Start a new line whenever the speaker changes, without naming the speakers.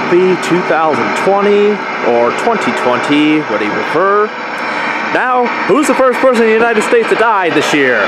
happy 2020 or 2020, What do you prefer. Now, who's the first person in the United States to die this year?